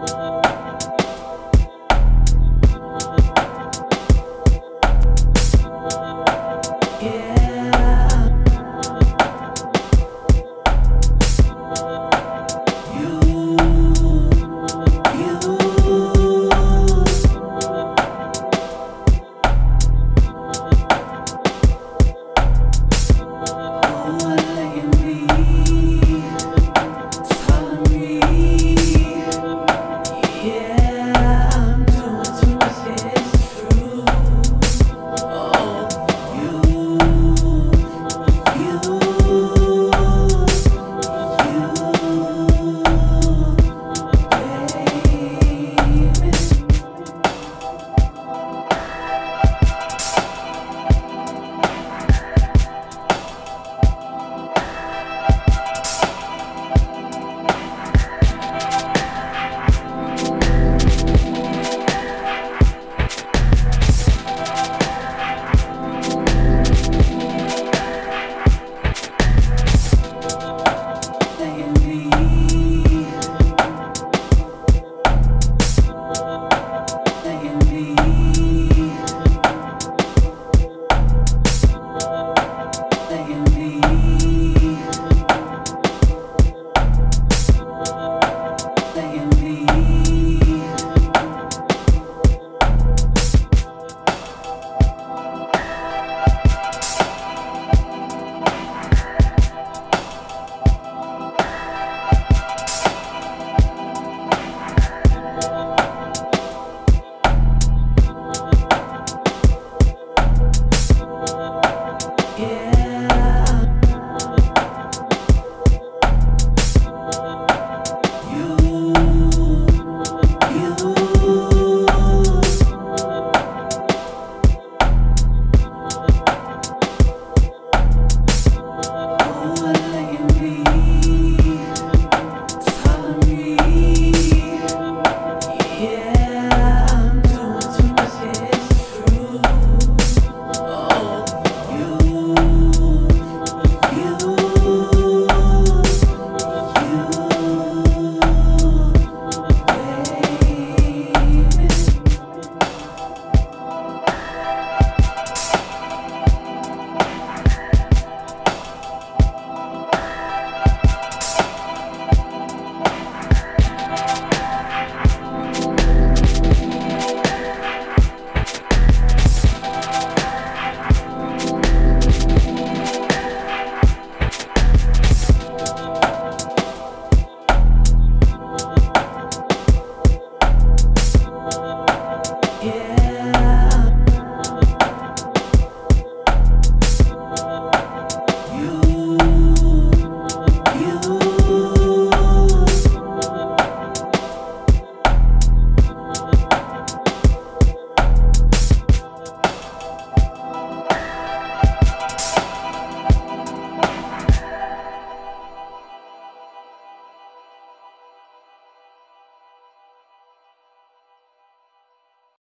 Bye.